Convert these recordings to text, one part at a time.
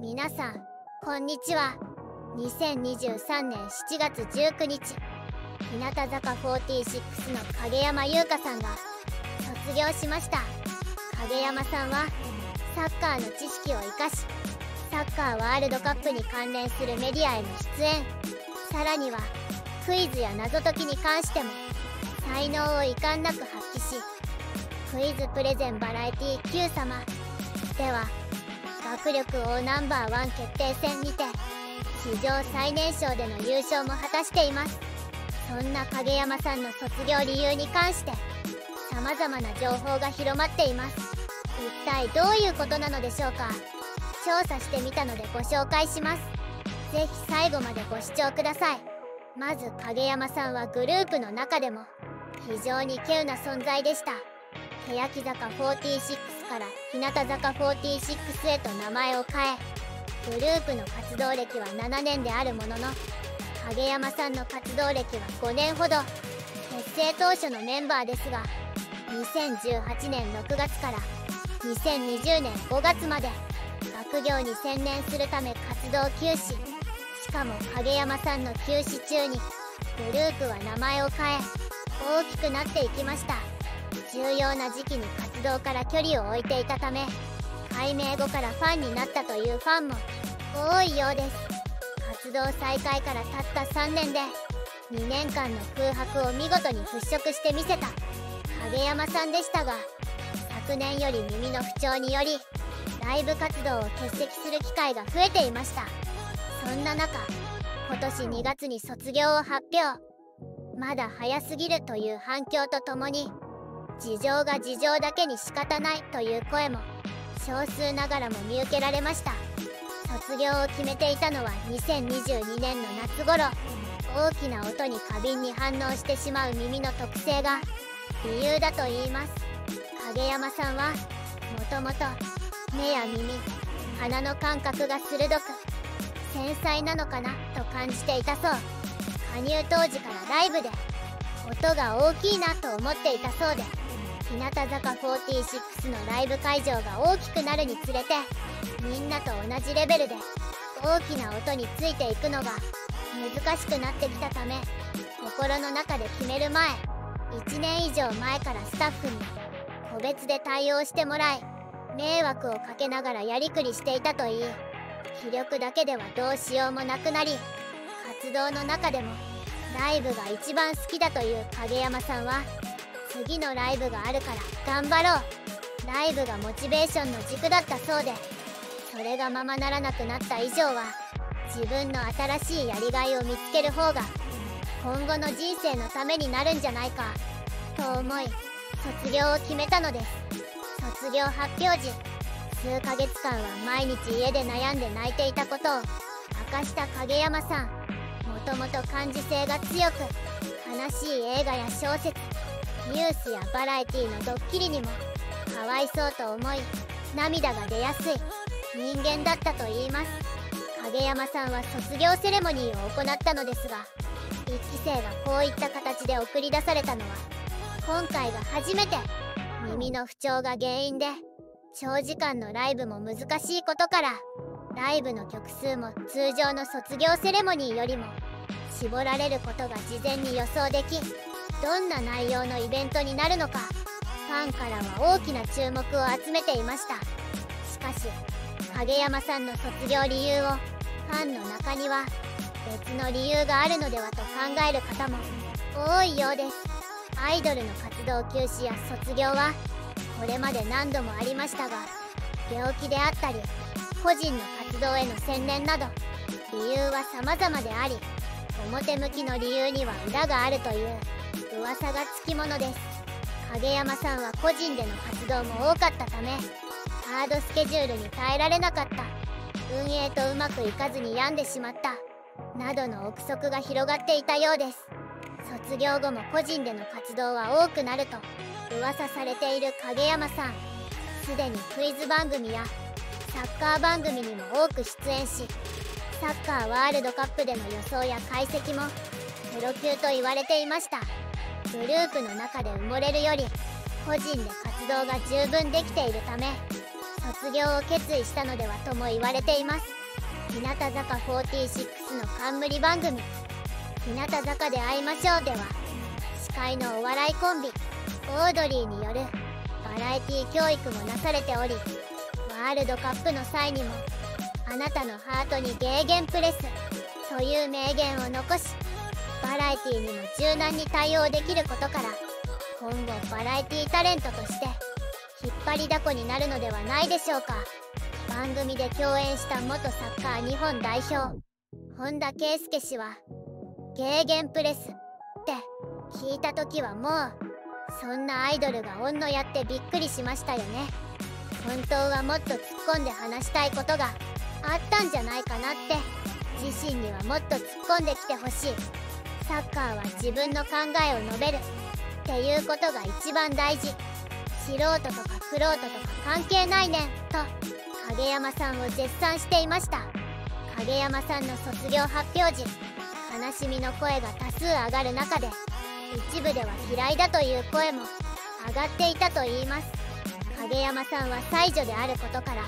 皆さんこんにちは。2023年7月19日。日向坂46の影山優香さんが卒業しました。影山さんはサッカーの知識を生かしサッカーワールドカップに関連するメディアへの出演。さらにはクイズや謎解きに関しても才能を遺憾なく発揮しクイズプレゼンバラエティ Q 様。では学力王ナンバーワン決定戦にて史上最年少での優勝も果たしています。そんな影山さんの卒業理由に関して様々な情報が広まっています。一体どういうことなのでしょうか。調査してみたのでご紹介します。是非最後までご視聴ください。まず影山さんはグループの中でも非常に稀有な存在でした。欅坂46から日向坂46へと名前を変えグループの活動歴は7年であるものの影山さんの活動歴は5年ほど。結成当初のメンバーですが2018年6月から2020年5月まで学業に専念するため活動休止。しかも影山さんの休止中にグループは名前を変え大きくなっていきました。重要な時期に活動から距離を置いていたため改名後からファンになったというファンも多いようです。活動再開からたった3年で2年間の空白を見事に払拭してみせた影山さんでしたが昨年より耳の不調によりライブ活動を欠席する機会が増えていました。そんな中今年2月に卒業を発表。まだ早すぎるという反響とともに事情が事情だけに仕方ないという声も少数ながらも見受けられました。卒業を決めていたのは2022年の夏頃大きな音に過敏に反応してしまう耳の特性が理由だと言います。影山さんはもともと目や耳鼻の感覚が鋭く繊細なのかなと感じていたそう。加入当時からライブで音が大きいなと思っていたそうで日向坂46のライブ会場が大きくなるにつれてみんなと同じレベルで大きな音についていくのが難しくなってきたため心の中で決める前1年以上前からスタッフに個別で対応してもらい迷惑をかけながらやりくりしていたといい。気力だけではどうしようもなくなり活動の中でもライブが一番好きだという影山さんは次のライブがあるから頑張ろう。ライブがモチベーションの軸だったそうでそれがままならなくなった以上は自分の新しいやりがいを見つける方が今後の人生のためになるんじゃないかと思い卒業を決めたのです。卒業発表時数ヶ月間は毎日家で悩んで泣いていたことを明かした影山さん。もともと感受性が強く悲しい映画や小説ニュースやバラエティのドッキリにもかわいそうと思い涙が出やすい人間だったと言います。影山さんは卒業セレモニーを行ったのですが1期生がこういった形で送り出されたのは今回が初めて耳の不調が原因で長時間のライブも難しいことからライブの曲数も通常の卒業セレモニーよりも絞られることが事前に予想できどんな内容のイベントになるのかファンからは大きな注目を集めていました。しかし影山さんの卒業理由をファンの中には別の理由があるのではと考える方も多いようです。アイドルの活動休止や卒業はこれまで何度もありましたが病気であったり個人の活動への専念など理由は様々であり表向きの理由には裏があるという噂がつきものです。影山さんは個人での活動も多かったためハードスケジュールに耐えられなかった。運営とうまくいかずに病んでしまった。などの憶測が広がっていたようです。卒業後も個人での活動は多くなると噂されている影山さん。すでにクイズ番組やサッカー番組にも多く出演しサッカーワールドカップでの予想や解析もプロ級と言われていました。グループの中で埋もれるより個人で活動が十分できているため卒業を決意したのではとも言われています。日向坂46の冠番組「日向坂で会いましょう」では司会のお笑いコンビオードリーによるバラエティ教育もなされておりワールドカップの際にも「あなたのハートにゲーゲンプレス」という名言を残しバラエティにも柔軟に対応できることから今後バラエティタレントとして引っ張りだこになるのではないでしょうか。番組で共演した元サッカー日本代表本田圭佑氏はゲーゲンプレスって聞いた時はもうそんなアイドルが女やってびっくりしましたよね。本当はもっと突っ込んで話したいことがあったんじゃないかなって。自身にはもっと突っ込んできてほしい。サッカーは自分の考えを述べる。っていうことが一番大事。素人とかクロートとか関係ないねんと。影山さんを絶賛していました。影山さんの卒業発表時悲しみの声が多数上がる中で一部では嫌いだという声も上がっていたといいます。影山さんは才女であることから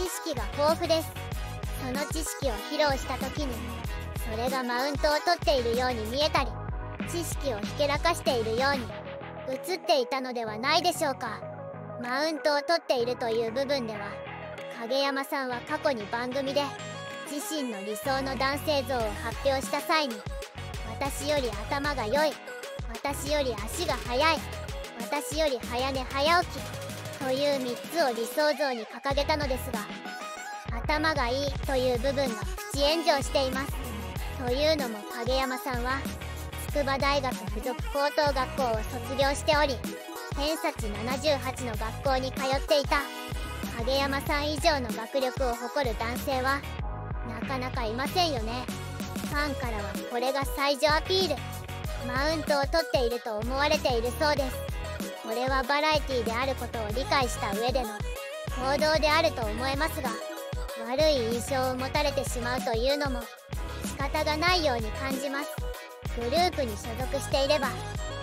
知識が豊富です。その知識を披露した時にそれがマウントを取っているように見えたり知識をひけらかしているように映っていたのではないでしょうか。マウントを取っているという部分では影山さんは過去に番組で自身の理想の男性像を発表した際に私より頭が良い私より足が速い私より早寝早起きという3つを理想像に掲げたのですが頭がいいという部分がプチ炎上しています。というのも影山さんは筑波大学附属高等学校を卒業しており偏差値78の学校に通っていた。影山さん以上の学力を誇る男性はなかなかいませんよね。ファンからはこれが最女アピール。マウントを取っていると思われているそうです。これはバラエティであることを理解した上での行動であると思えますが悪い印象を持たれてしまうというのも仕方がないように感じます。グループに所属していれば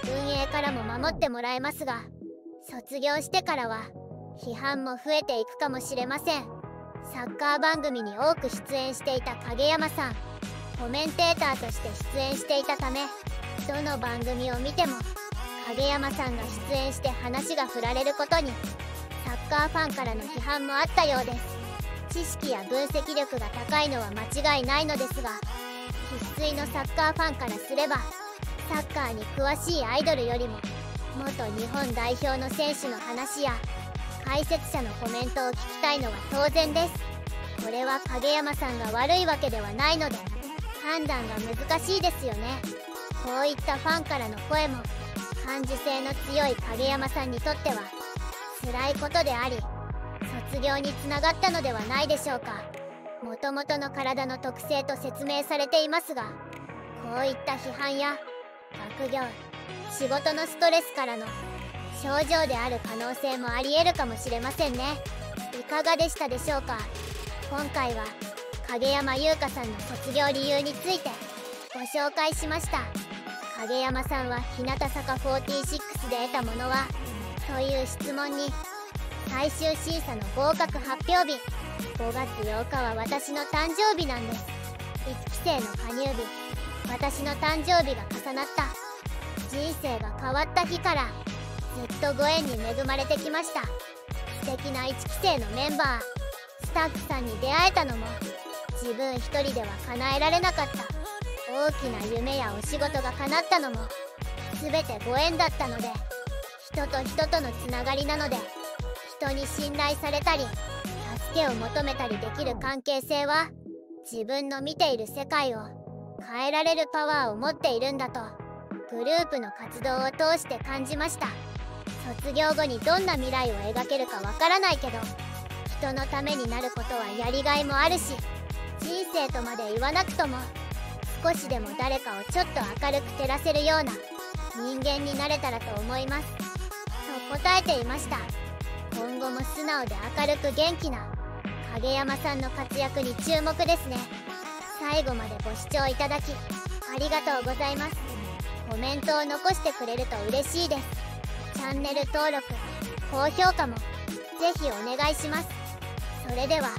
運営からも守ってもらえますが卒業してからは批判も増えていくかもしれません。サッカー番組に多く出演していた影山さんコメンテーターとして出演していたためどの番組を見ても影山さんが出演して話が振られることにサッカーファンからの批判もあったようです。知識や分析力が高いのは間違いないのですが生粋のサッカーファンからすればサッカーに詳しいアイドルよりも元日本代表の選手の話や解説者のコメントを聞きたいのは当然です。これは影山さんが悪いわけではないので判断が難しいですよね。こういったファンからの声も感受性の強い影山さんにとっては辛いことであり卒業につながったのではないでしょうか。もともとの体の特性と説明されていますがこういった批判や学業仕事のストレスからの症状である可能性もありえるかもしれませんね。いかがでしたでしょうか。今回は影山優香さんの卒業理由についてご紹介しました。影山さんは日向坂46で得たものはという質問に最終審査の合格発表日5月8日は私の誕生日なんです。1期生の加入日私の誕生日が重なった。人生が変わった日からずっとご縁に恵まれてきました。素敵な1期生のメンバースタッフさんに出会えたのも自分一人では叶えられなかった。大きな夢やお仕事が叶ったのも全てご縁だったので人と人とのつながりなので人に信頼されたり助けを求めたりできる関係性は自分の見ている世界を変えられるパワーを持っているんだとグループの活動を通して感じました。卒業後にどんな未来を描けるかわからないけど人のためになることはやりがいもあるし人生とまで言わなくとも少しでも誰かをちょっと明るく照らせるような人間になれたらと思います。と答えていました。今後も素直で明るく元気な影山さんの活躍に注目ですね。最後までご視聴いただきありがとうございます。コメントを残してくれると嬉しいです。チャンネル登録高評価もぜひお願いします。それでは